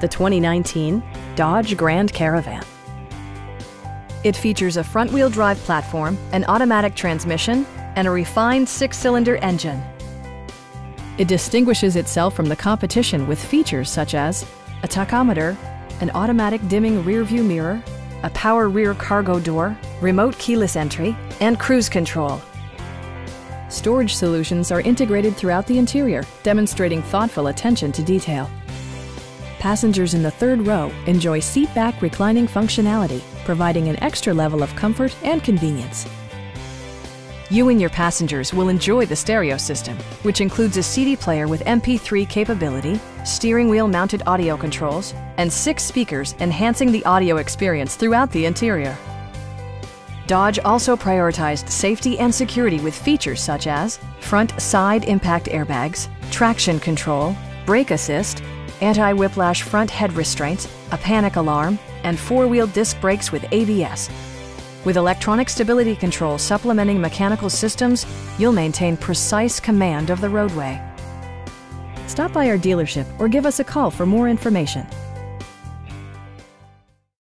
the 2019 Dodge Grand Caravan. It features a front-wheel drive platform, an automatic transmission, and a refined six-cylinder engine. It distinguishes itself from the competition with features such as a tachometer, an automatic dimming rearview mirror, a power rear cargo door, remote keyless entry, and cruise control. Storage solutions are integrated throughout the interior, demonstrating thoughtful attention to detail. Passengers in the third row enjoy seat-back reclining functionality, providing an extra level of comfort and convenience. You and your passengers will enjoy the stereo system, which includes a CD player with MP3 capability, steering wheel mounted audio controls, and six speakers enhancing the audio experience throughout the interior. Dodge also prioritized safety and security with features such as front side impact airbags, traction control, brake assist, anti-whiplash front head restraints, a panic alarm, and four-wheel disc brakes with ABS. With electronic stability control supplementing mechanical systems, you'll maintain precise command of the roadway. Stop by our dealership or give us a call for more information.